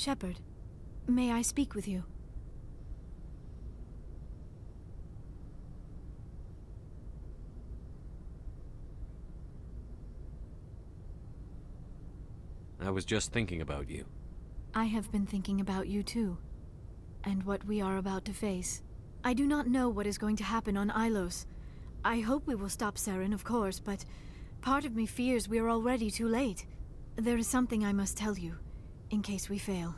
Shepard, may I speak with you? I was just thinking about you. I have been thinking about you too, and what we are about to face. I do not know what is going to happen on Ilos. I hope we will stop Saren, of course, but part of me fears we are already too late. There is something I must tell you, in case we fail.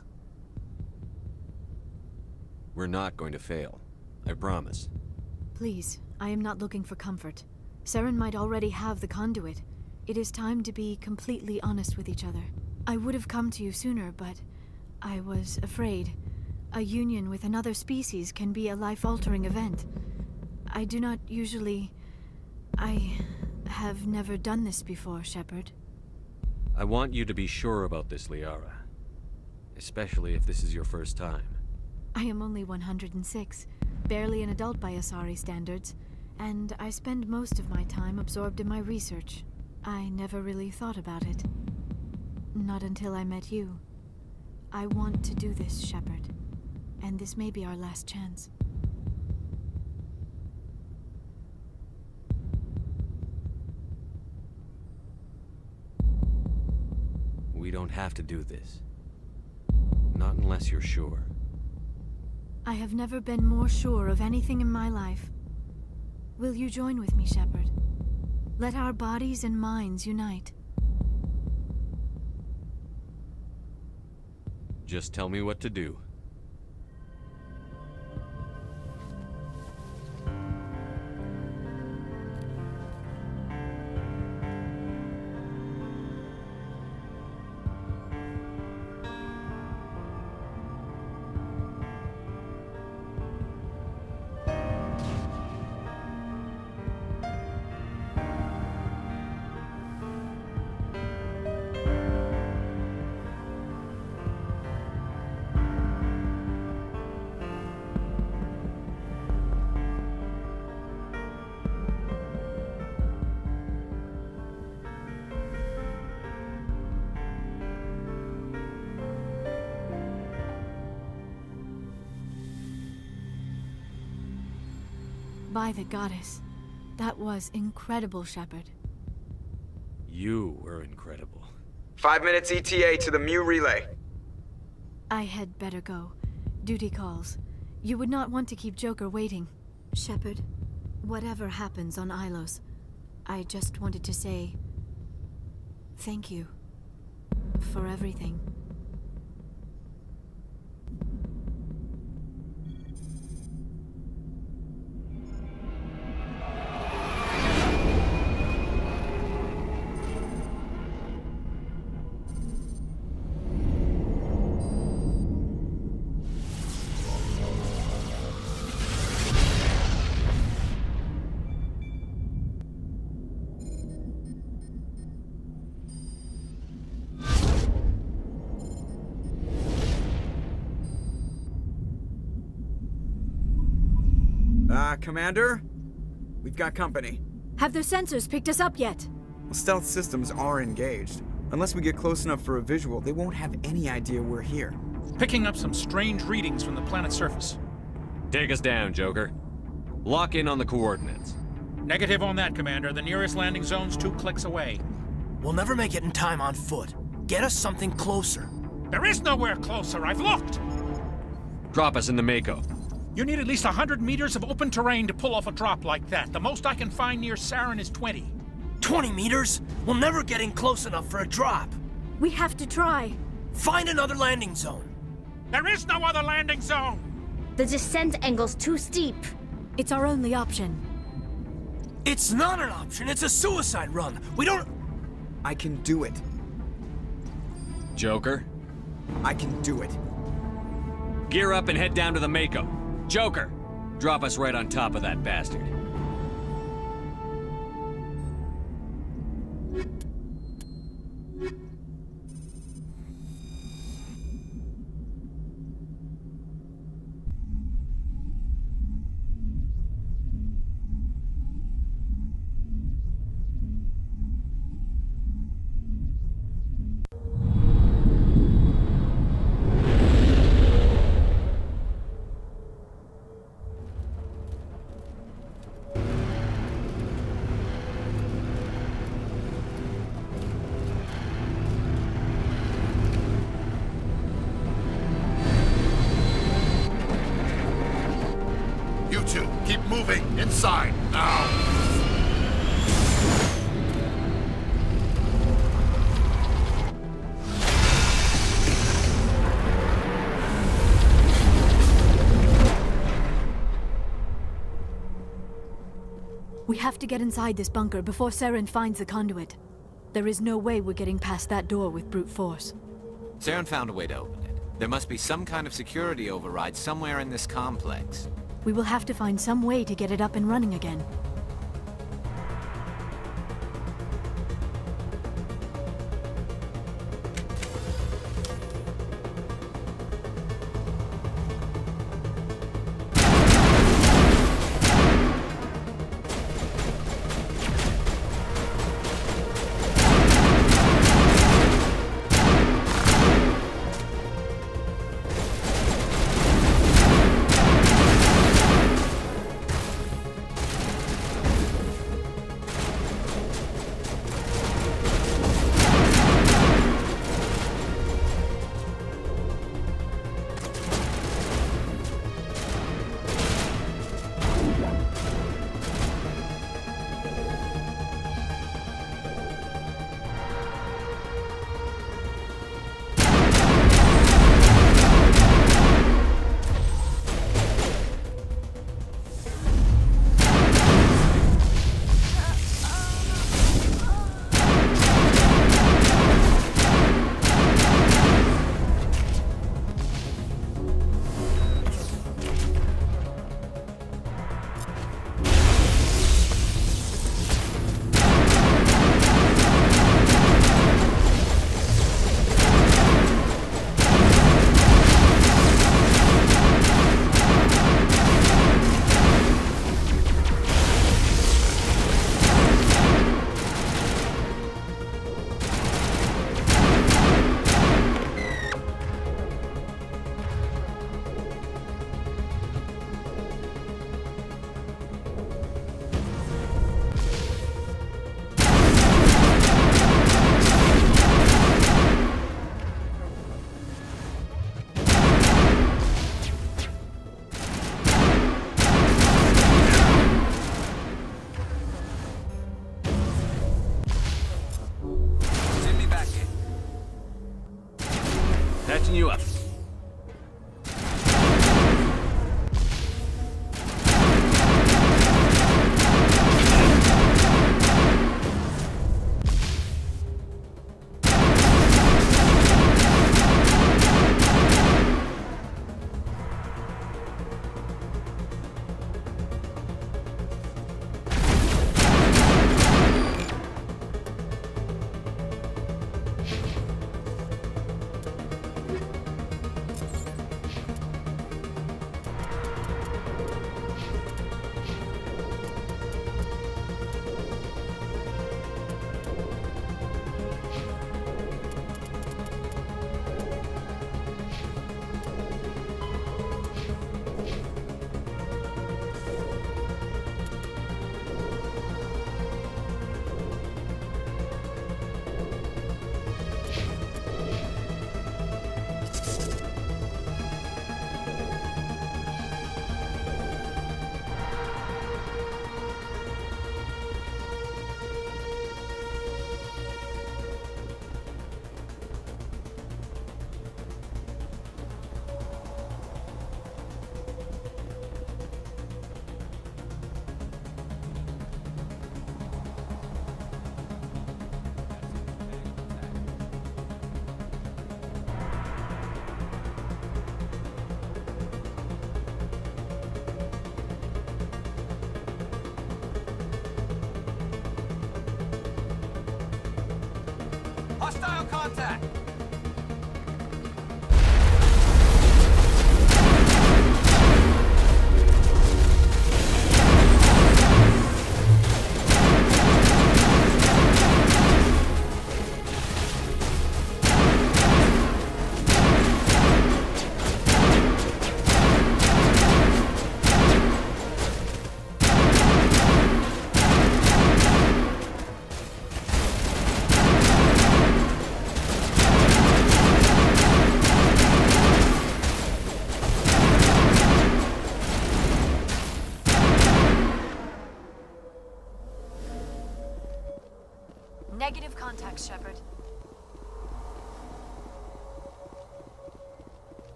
We're not going to fail. I promise. Please, I am not looking for comfort. Saren might already have the conduit. It is time to be completely honest with each other. I would have come to you sooner, but I was afraid. A union with another species can be a life-altering event. I do not usually... I have never done this before, Shepard. I want you to be sure about this, Liara. Especially if this is your first time. I am only 106, barely an adult by Asari standards, and I spend most of my time absorbed in my research. I never really thought about it. Not until I met you. I want to do this, Shepard. And this may be our last chance. We don't have to do this. Not unless you're sure. I have never been more sure of anything in my life. Will you join with me, Shepard? Let our bodies and minds unite. Just tell me what to do. By the goddess. That was incredible, Shepard. You were incredible. Five minutes ETA to the Mu relay. I had better go. Duty calls. You would not want to keep Joker waiting. Shepard, whatever happens on Ilos, I just wanted to say... Thank you. For everything. Commander? We've got company. Have their sensors picked us up yet? Well, stealth systems are engaged. Unless we get close enough for a visual, they won't have any idea we're here. Picking up some strange readings from the planet's surface. Take us down, Joker. Lock in on the coordinates. Negative on that, Commander. The nearest landing zone's two clicks away. We'll never make it in time on foot. Get us something closer. There is nowhere closer. I've looked. Drop us in the Mako. You need at least 100 meters of open terrain to pull off a drop like that. The most I can find near Saren is 20. 20 meters? We'll never get in close enough for a drop. We have to try. Find another landing zone. There is no other landing zone! The descent angle's too steep. It's our only option. It's not an option. It's a suicide run. We don't... I can do it. Joker, I can do it. gear up and head down to the Mako. Joker, drop us right on top of that bastard. Have to get inside this bunker before Saren finds the conduit. There is no way we're getting past that door with brute force. Saren found a way to open it. There must be some kind of security override somewhere in this complex. We will have to find some way to get it up and running again. Contact!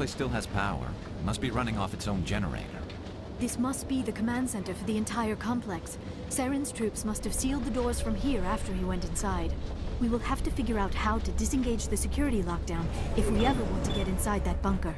Place still has power. Must be running off its own generator. This must be the command center for the entire complex. Saren's troops must have sealed the doors from here after he went inside. We will have to figure out how to disengage the security lockdown if we ever want to get inside that bunker.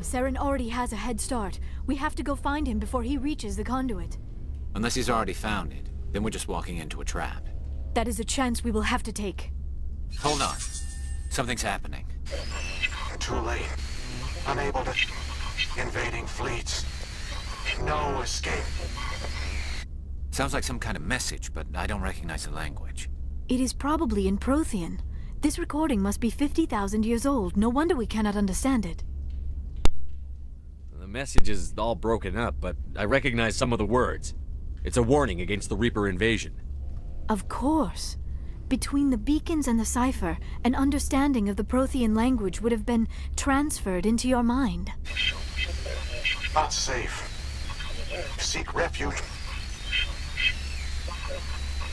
Come, Saren already has a head start. We have to go find him before he reaches the conduit. Unless he's already found it, then we're just walking into a trap. That is a chance we will have to take. Hold on. Something's happening. Too late. Unable to... Invading fleets. No escape. Sounds like some kind of message, but I don't recognize the language. It is probably in Prothean. This recording must be 50,000 years old. No wonder we cannot understand it. The message is all broken up, but I recognize some of the words. It's a warning against the Reaper invasion. Of course. Between the beacons and the cipher, an understanding of the Prothean language would have been transferred into your mind. Not safe. Seek refuge.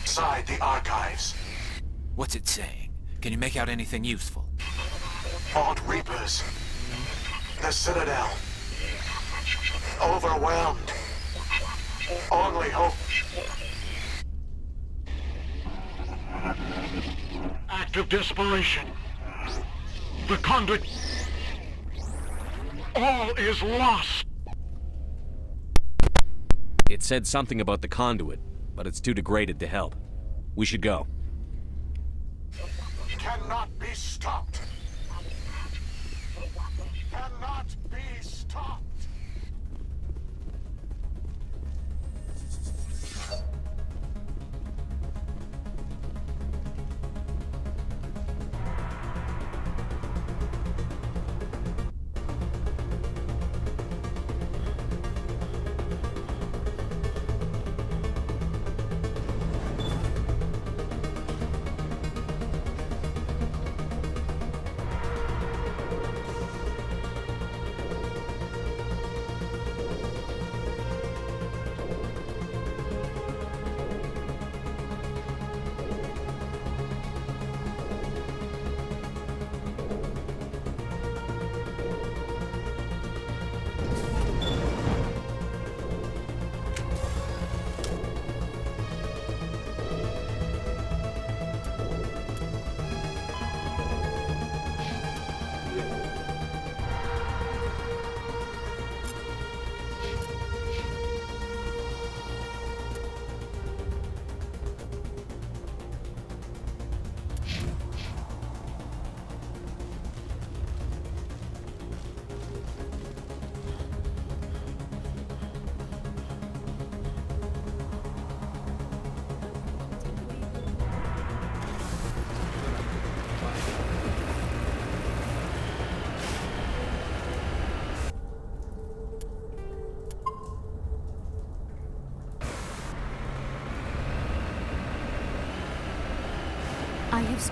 Inside the archives. What's it saying? Can you make out anything useful? Fought Reapers. The Citadel. Overwhelmed. Only hope. Act of desperation. The conduit. All is lost. It said something about the conduit, but it's too degraded to help. We should go. Cannot be stopped.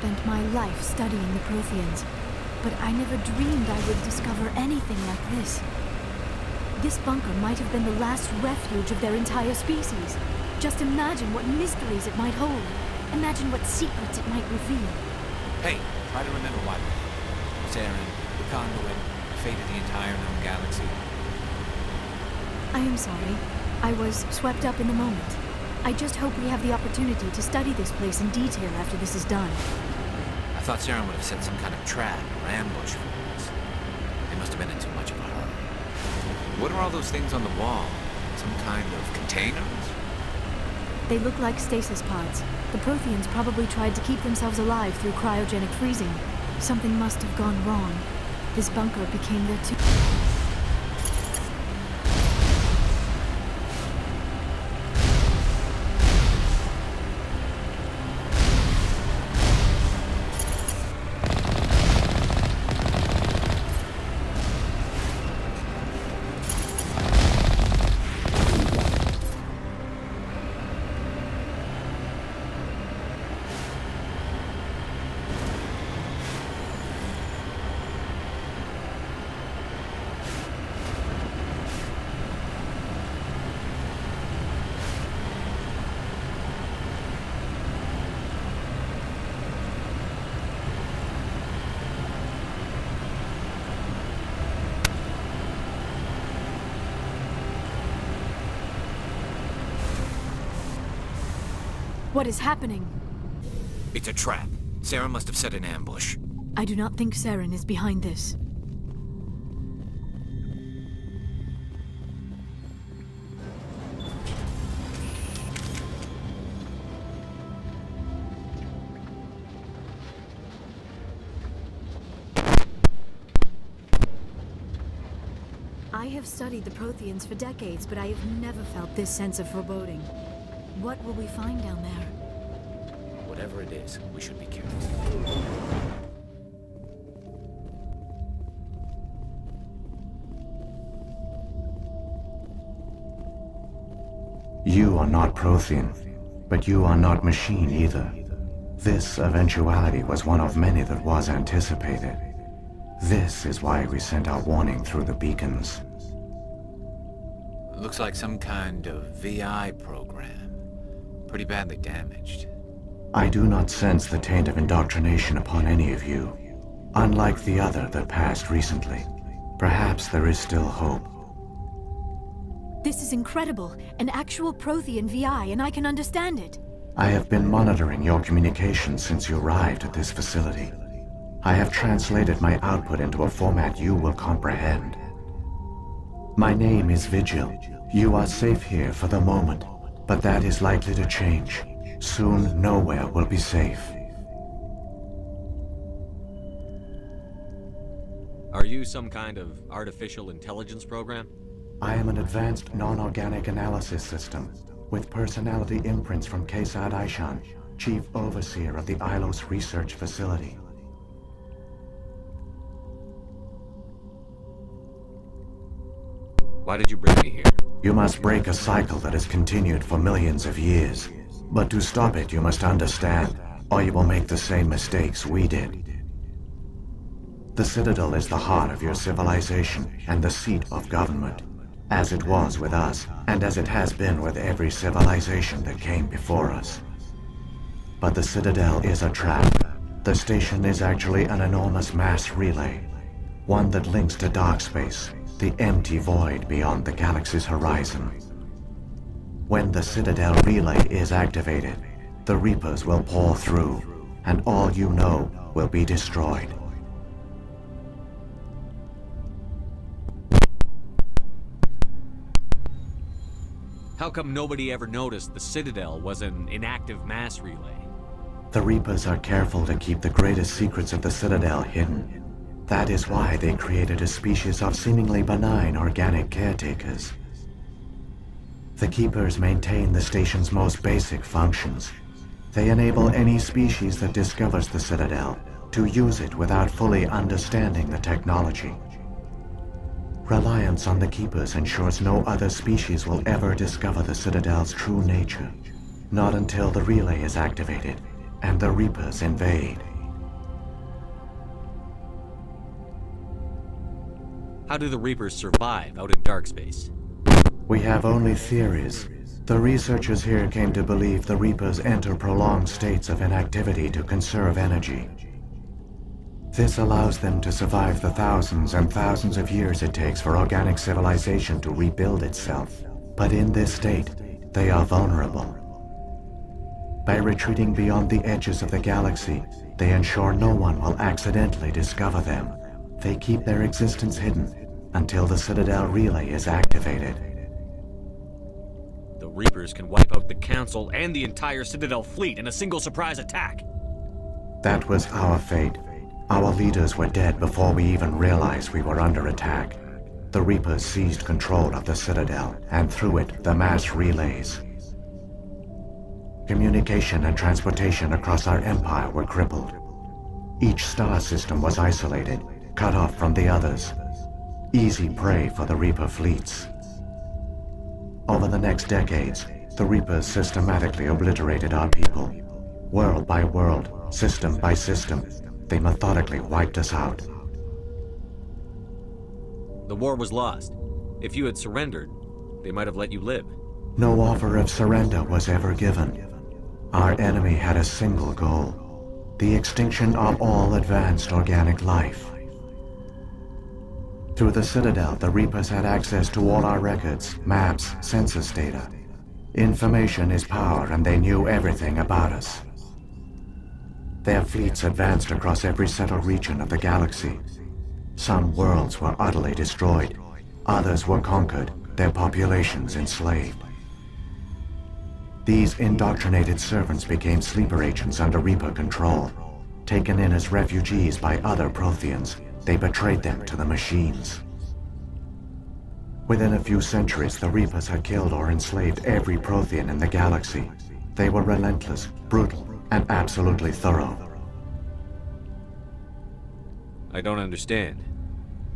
Spent my life studying the Protheans, but I never dreamed I would discover anything like this. This bunker might have been the last refuge of their entire species. Just imagine what mysteries it might hold. Imagine what secrets it might reveal. Hey, try to remember why here. Saren, the conduit, the fate of the entire known galaxy. I am sorry. I was swept up in the moment. I just hope we have the opportunity to study this place in detail after this is done. Thought Saren would have set some kind of trap or ambush for us. They must have been in too much of a hurry. What are all those things on the wall? Some kind of containers? They look like stasis pods. The Protheans probably tried to keep themselves alive through cryogenic freezing. Something must have gone wrong. This bunker became their tomb. What is happening? It's a trap. Saren must have set an ambush. I do not think Saren is behind this. I have studied the Protheans for decades, but I have never felt this sense of foreboding. What will we find down there? Whatever it is, we should be careful. You are not Prothean, but you are not machine either. This eventuality was one of many that was anticipated. This is why we sent our warning through the beacons. Looks like some kind of VI program. Pretty badly damaged. I do not sense the taint of indoctrination upon any of you. Unlike the other that passed recently. Perhaps there is still hope. This is incredible. An actual Prothean VI, and I can understand it. I have been monitoring your communications since you arrived at this facility. I have translated my output into a format you will comprehend. My name is Vigil. You are safe here for the moment, but that is likely to change. Soon, nowhere will be safe. Are you some kind of artificial intelligence program? I am an advanced non-organic analysis system with personality imprints from Kesad Aishan, chief overseer of the Ilos Research Facility. Why did you bring me here? You must break a cycle that has continued for millions of years. But to stop it, you must understand, or you will make the same mistakes we did. The Citadel is the heart of your civilization and the seat of government, as it was with us, and as it has been with every civilization that came before us. But the Citadel is a trap. The station is actually an enormous mass relay, one that links to dark space, the empty void beyond the galaxy's horizon. When the Citadel relay is activated, the Reapers will pour through, and all you know will be destroyed. How come nobody ever noticed the Citadel was an inactive mass relay? The Reapers are careful to keep the greatest secrets of the Citadel hidden. That is why they created a species of seemingly benign organic caretakers. The Keepers maintain the station's most basic functions. They enable any species that discovers the Citadel to use it without fully understanding the technology. Reliance on the Keepers ensures no other species will ever discover the Citadel's true nature. Not until the relay is activated and the Reapers invade. How do the Reapers survive out in dark space? We have only theories. The researchers here came to believe the Reapers enter prolonged states of inactivity to conserve energy. This allows them to survive the thousands and thousands of years it takes for organic civilization to rebuild itself. But in this state, they are vulnerable. By retreating beyond the edges of the galaxy, they ensure no one will accidentally discover them. They keep their existence hidden until the Citadel relay is activated. The Reapers can wipe out the Council and the entire Citadel fleet in a single surprise attack. That was our fate. Our leaders were dead before we even realized we were under attack. The Reapers seized control of the Citadel, and through it, the mass relays. Communication and transportation across our empire were crippled. Each star system was isolated, cut off from the others. Easy prey for the Reaper fleets. Over the next decades, the Reapers systematically obliterated our people. World by world, system by system, they methodically wiped us out. The war was lost. If you had surrendered, they might have let you live. No offer of surrender was ever given. Our enemy had a single goal. The extinction of all advanced organic life. Through the Citadel, the Reapers had access to all our records, maps, census data. Information is power, and they knew everything about us. Their fleets advanced across every settled region of the galaxy. Some worlds were utterly destroyed. Others were conquered, their populations enslaved. These indoctrinated servants became sleeper agents under Reaper control. Taken in as refugees by other Protheans, they betrayed them to the machines. Within a few centuries, the Reapers had killed or enslaved every Prothean in the galaxy. They were relentless, brutal, and absolutely thorough. I don't understand.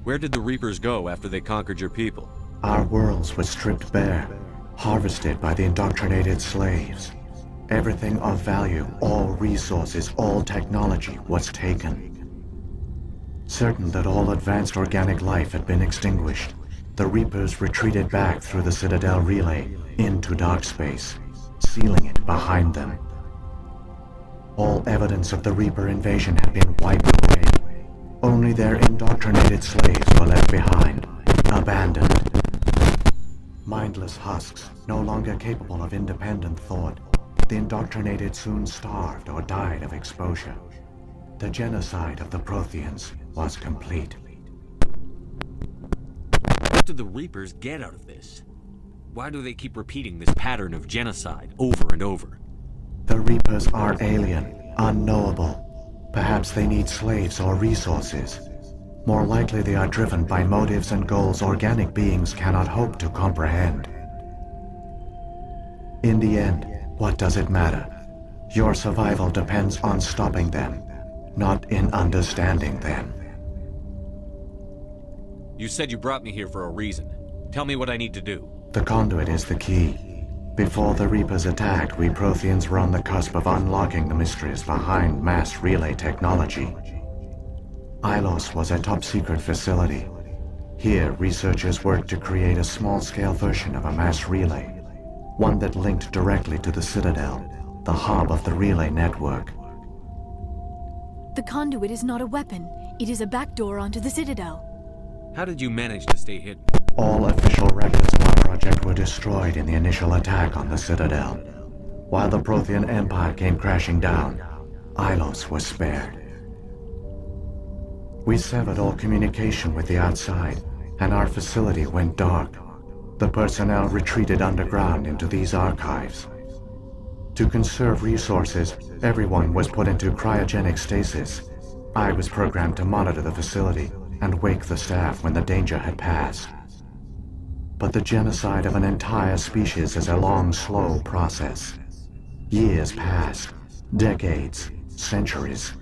Where did the Reapers go after they conquered your people? Our worlds were stripped bare, harvested by the indoctrinated slaves. Everything of value, all resources, all technology was taken. Certain that all advanced organic life had been extinguished, the Reapers retreated back through the Citadel relay into dark space, sealing it behind them. All evidence of the Reaper invasion had been wiped away. Only their indoctrinated slaves were left behind, abandoned. Mindless husks, no longer capable of independent thought, the indoctrinated soon starved or died of exposure. The genocide of the Protheans was complete. What do the Reapers get out of this? Why do they keep repeating this pattern of genocide over and over? The Reapers are alien, unknowable. Perhaps they need slaves or resources. More likely they are driven by motives and goals organic beings cannot hope to comprehend. In the end, what does it matter? Your survival depends on stopping them, not in understanding them. You said you brought me here for a reason. Tell me what I need to do. The conduit is the key. Before the Reapers attacked, we Protheans were on the cusp of unlocking the mysteries behind mass relay technology. Ilos was a top-secret facility. Here, researchers worked to create a small-scale version of a mass relay, one that linked directly to the Citadel, the hub of the relay network. The conduit is not a weapon. It is a backdoor onto the Citadel. How did you manage to stay hidden? All official records of our project were destroyed in the initial attack on the Citadel. While the Prothean Empire came crashing down, Ilos was spared. We severed all communication with the outside, and our facility went dark. The personnel retreated underground into these archives. To conserve resources, everyone was put into cryogenic stasis. I was programmed to monitor the facility and wake the staff when the danger had passed. But the genocide of an entire species is a long, slow process. Years passed, decades, centuries.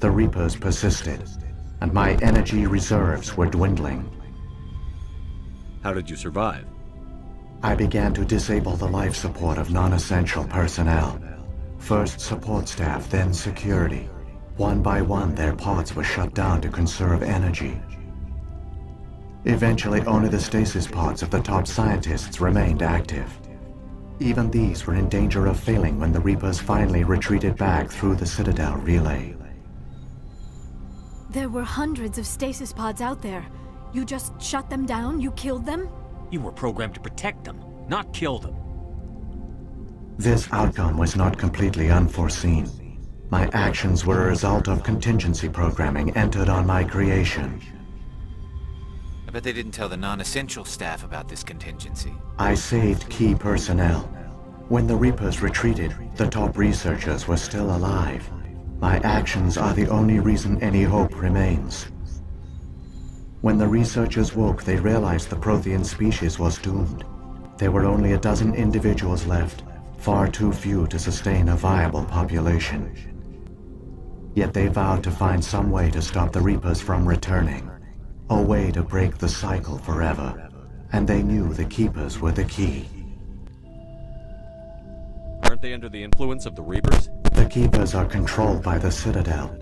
The Reapers persisted, and my energy reserves were dwindling. How did you survive? I began to disable the life support of non-essential personnel. First support staff, then security. One by one, their pods were shut down to conserve energy. Eventually, only the stasis pods of the top scientists remained active. Even these were in danger of failing when the Reapers finally retreated back through the Citadel relay. There were hundreds of stasis pods out there. You just shut them down? You killed them? You were programmed to protect them, not kill them. This outcome was not completely unforeseen. My actions were a result of contingency programming entered on my creation. I bet they didn't tell the non-essential staff about this contingency. I saved key personnel. When the Reapers retreated, the top researchers were still alive. My actions are the only reason any hope remains. When the researchers woke, they realized the Prothean species was doomed. There were only a dozen individuals left, far too few to sustain a viable population. Yet they vowed to find some way to stop the Reapers from returning. A way to break the cycle forever. And they knew the Keepers were the key. Aren't they under the influence of the Reapers? The Keepers are controlled by the Citadel.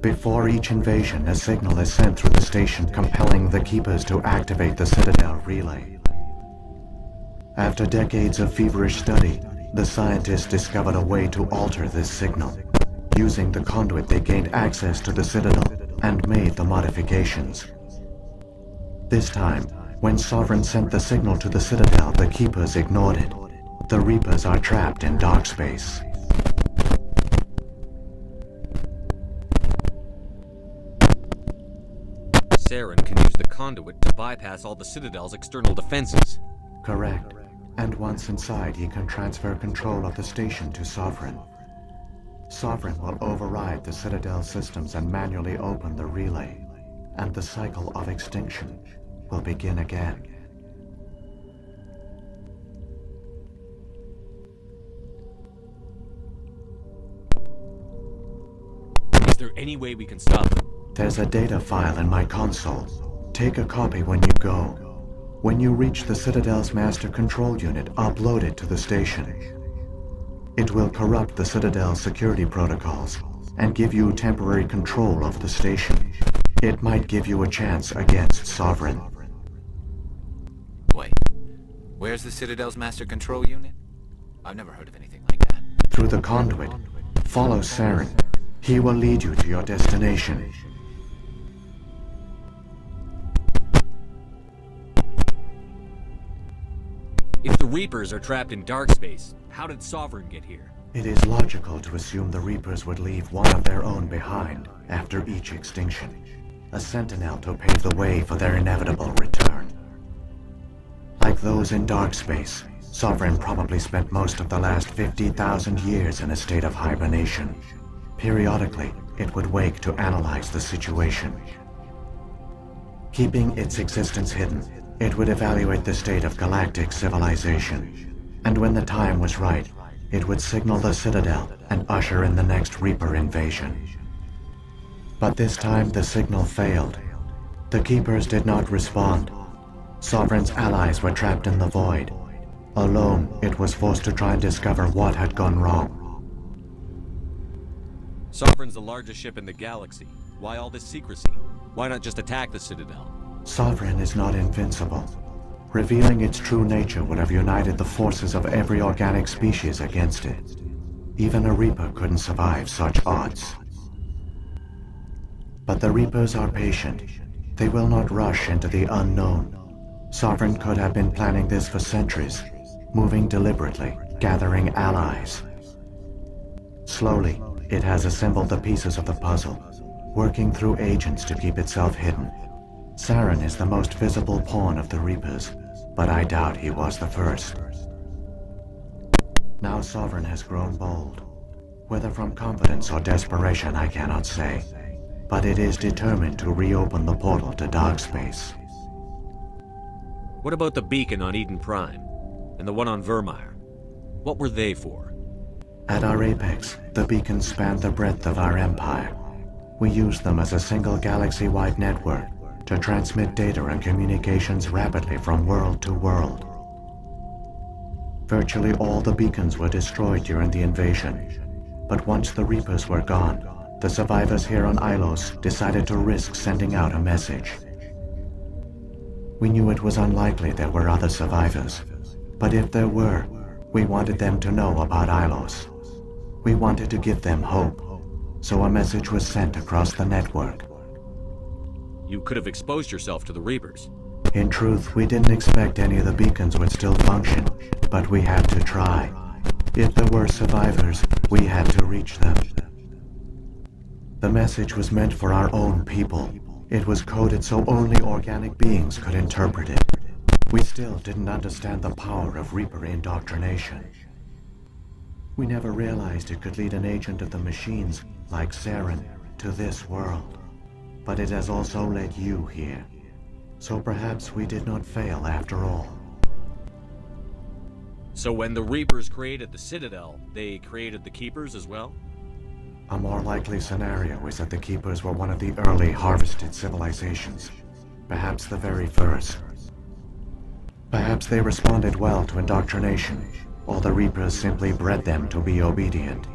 Before each invasion, a signal is sent through the station compelling the Keepers to activate the Citadel relay. After decades of feverish study, the scientists discovered a way to alter this signal. Using the conduit, they gained access to the Citadel and made the modifications. This time, when Sovereign sent the signal to the Citadel, the Keepers ignored it. The Reapers are trapped in dark space. Saren can use the conduit to bypass all the Citadel's external defenses. Correct. And once inside, he can transfer control of the station to Sovereign. Sovereign will override the Citadel systems and manually open the relay. And the cycle of extinction will begin again. Is there any way we can stop them? There's a data file in my console. Take a copy when you go. When you reach the Citadel's master control unit, upload it to the station. It will corrupt the Citadel's security protocols and give you temporary control of the station. It might give you a chance against Sovereign. Wait. Where's the Citadel's master control unit? I've never heard of anything like that. Through the conduit, follow Saren. He will lead you to your destination. If the Reapers are trapped in dark space, how did Sovereign get here? It is logical to assume the Reapers would leave one of their own behind after each extinction. A sentinel to pave the way for their inevitable return. Like those in dark space, Sovereign probably spent most of the last 50,000 years in a state of hibernation. Periodically, it would wake to analyze the situation. Keeping its existence hidden, it would evaluate the state of galactic civilization. And when the time was right, it would signal the Citadel and usher in the next Reaper invasion. But this time the signal failed. The Keepers did not respond. Sovereign's allies were trapped in the void. Alone, it was forced to try and discover what had gone wrong. Sovereign's the largest ship in the galaxy. Why all this secrecy? Why not just attack the Citadel? Sovereign is not invincible. Revealing its true nature would have united the forces of every organic species against it. Even a Reaper couldn't survive such odds. But the Reapers are patient. They will not rush into the unknown. Sovereign could have been planning this for centuries, moving deliberately, gathering allies. Slowly, it has assembled the pieces of the puzzle, working through agents to keep itself hidden. Saren is the most visible pawn of the Reapers, but I doubt he was the first. Now Sovereign has grown bold. Whether from confidence or desperation, I cannot say. But it is determined to reopen the portal to dark space. What about the beacon on Eden Prime? And the one on Virmire? What were they for? At our apex, the beacons spanned the breadth of our empire. We used them as a single galaxy-wide network to transmit data and communications rapidly from world to world. Virtually all the beacons were destroyed during the invasion, but once the Reapers were gone, the survivors here on Ilos decided to risk sending out a message. We knew it was unlikely there were other survivors. But if there were, we wanted them to know about Ilos. We wanted to give them hope. So a message was sent across the network. You could have exposed yourself to the Reapers. In truth, we didn't expect any of the beacons would still function, but we had to try. If there were survivors, we had to reach them. The message was meant for our own people. It was coded so only organic beings could interpret it. We still didn't understand the power of Reaper indoctrination. We never realized it could lead an agent of the machines, like Saren, to this world. But it has also led you here. So perhaps we did not fail after all. So when the Reapers created the Citadel, they created the Keepers as well? A more likely scenario is that the Keepers were one of the early harvested civilizations. Perhaps the very first. Perhaps they responded well to indoctrination, or the Reapers simply bred them to be obedient.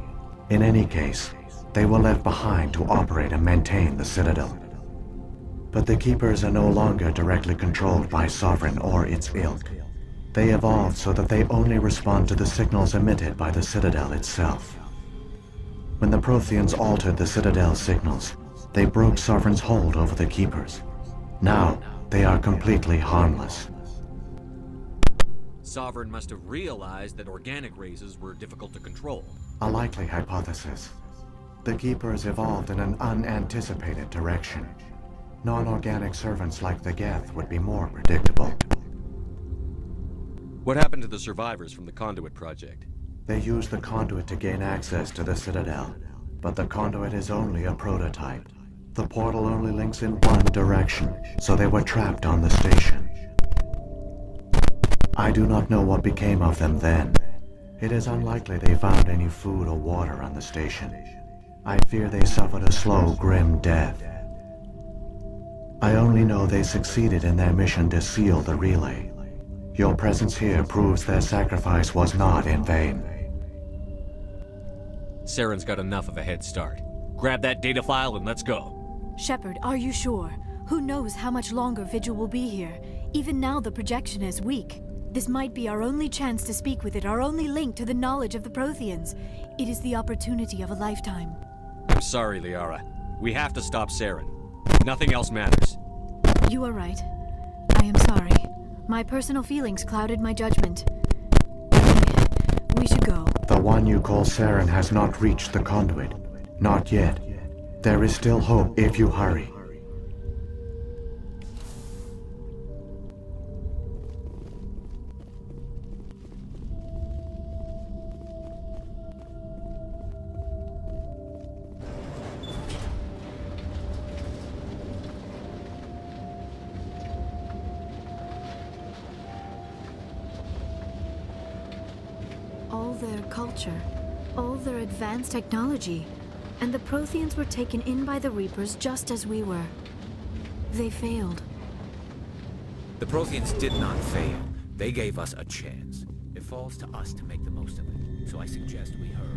In any case, they were left behind to operate and maintain the Citadel. But the Keepers are no longer directly controlled by Sovereign or its ilk. They evolved so that they only respond to the signals emitted by the Citadel itself. When the Protheans altered the Citadel's signals, they broke Sovereign's hold over the Keepers. Now, they are completely harmless. Sovereign must have realized that organic races were difficult to control. A likely hypothesis. The Keepers evolved in an unanticipated direction. Non-organic servants like the Geth would be more predictable. What happened to the survivors from the Conduit Project? They used the Conduit to gain access to the Citadel, but the Conduit is only a prototype. The portal only links in one direction, so they were trapped on the station. I do not know what became of them then. It is unlikely they found any food or water on the station. I fear they suffered a slow, grim death. I only know they succeeded in their mission to seal the relay. Your presence here proves their sacrifice was not in vain. Saren's got enough of a head start. Grab that data file and let's go. Shepard, are you sure? Who knows how much longer Vigil will be here? Even now the projection is weak. This might be our only chance to speak with it, our only link to the knowledge of the Protheans. It is the opportunity of a lifetime. I'm sorry, Liara. We have to stop Saren. Nothing else matters. You are right. I am sorry. My personal feelings clouded my judgment. We should go. One you call Saren has not reached the conduit. Not yet. There is still hope if you hurry. Advanced technology, and the Protheans were taken in by the Reapers just as we were. They failed. The Protheans did not fail. They gave us a chance. It falls to us to make the most of it. So I suggest we hurry.